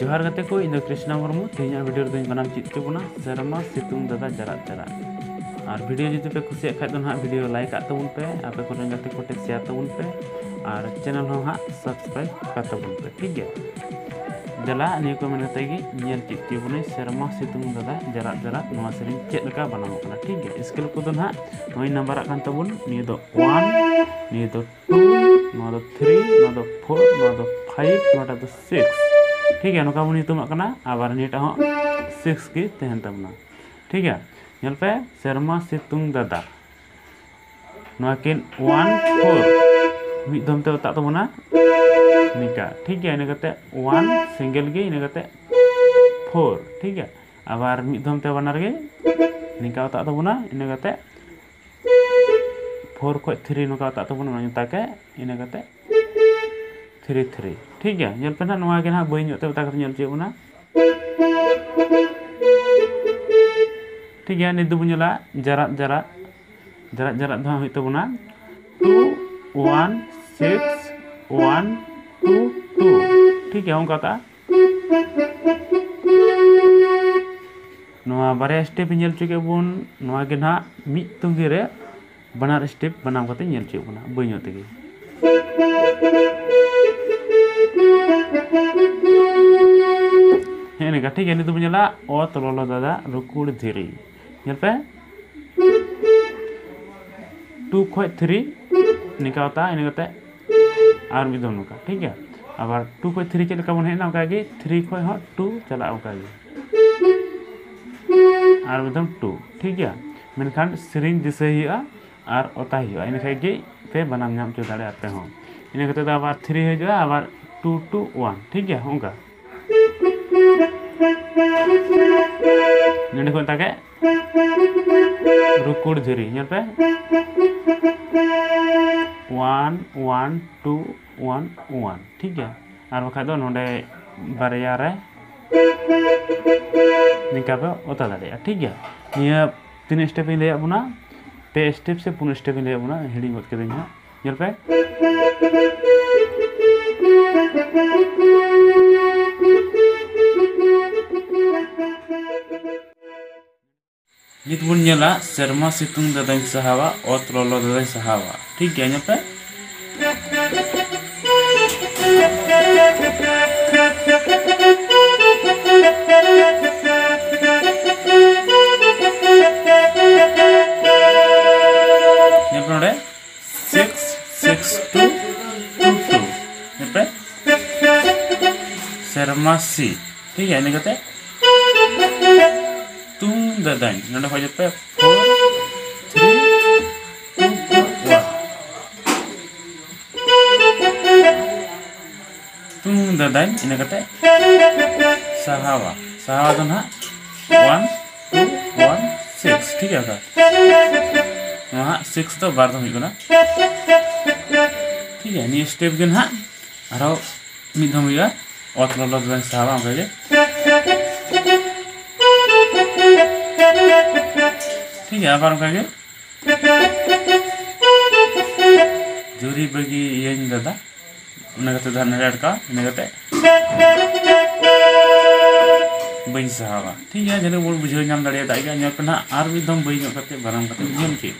जोहार गाते को इन कृष्णा मुर्मू तेज दिन बनाम चीज़ चुना सेरमा सितुंग दादा जरा जरा और वीडियो जुदी पे कुछ खाद वीडियो लाइक तबन पे आपे को गाते शेयर तबन पे और चैनल हाँ सब्सक्राइब कर तबन पे ठीक है जला नहीं को मैंने तेगी नियल चीज़ चुना सेरमा सितुंग दादा जरा जरा नवा सेरिंग चेक बनामो ठीक है स्केल को हाँ नई कान तबन निये दो 1 निये दो 2 नवा दो 3 नवा दो 4 नवा दो 5 नवा दो 6 ठीक है नौका बन ᱧᱩᱛᱩᱢᱟᱜ आबार नीटा ᱦᱚᱸ सिक्स की तहन तबना ठीक है ñᱮᱞ पे सेरमा सितुंग दादा नवा किन वन फोर मिद दम ते उता तबना निका ठीक है इना कते वन सिंगल गे इना कते फोर ठीक है आबार मिद दम ते बानार गे निका उता तबना इना कते फोर को थ्री नौका उता तबना ᱧᱩᱛᱟ के इना jarak-jarak jarak jarak dua itu puna. Two one six one two two. Tiga orang kata. Nuah baraya step nyel cuke pun nuah kena mit tunggir ya benar step benar kata nyel cuke puna banyak tiga ठीक है ini tuh punya lah oh terlalu dada rukul diri nyampe two खोज three निका होता है इन्हें कहते और दोनों का ठीक है अब टू खोज थ्री चल बन हेना उनका थ्री हो, टू चला और भी टू. ठीक है मेनखान सेरिंग दिशा और ओता पे बनाम नाम चो दाड़े पे इन कहते अब थ्री हजूआ अब टू टू, वन. ठीक है उनका ताके रुकुड़ पे one one two one one ठीक है और बखा दो नोडे बारया रे निका पे ओता दाड़े ठीक है निया तीन स्टेप इन ले बुना पे स्टेप से पुन स्टेप इन ले बुना हिड़ी मत के देना ñel पे Nit bun nyala serma situng dadang sahawa ot lolo dadang sahawa. ठीक है यहाँ पे यहाँ पे नोड़े six six two two two यहाँ पे serma si ठीक है ini two, the nine. Notify the pep. Four, three, two, one. Two, the nine. In a kate. Sahawa. Sahawa don ha. One, two, one, six. ठीक है का वहाँ six तो बार तो मिलको ना ठीक है नहीं स्टेप जो ना अरे मिथों मिला और तो लोग बन साहब आम करेंगे ठीक है आकार ಹಾಗೆ ಜೋರಿ ಬಗ್ಗೆ ಏನಿರದ ನಗತ ಹನ್ನೆರಡು ಅಡ್ಕ ನಗತ बन सहावा। ठीक है, जैसे बोल बुझे नाम दाड़ा पे ना और मिद दम बन बुझे चेक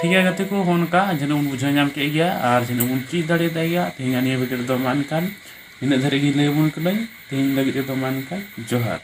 ठीक है, गति को जन बुझेम के जन चीज़ दाड़ा तेहेद मानकान इन धारे लैबन कहीं तेज लगे मानकान जोहार।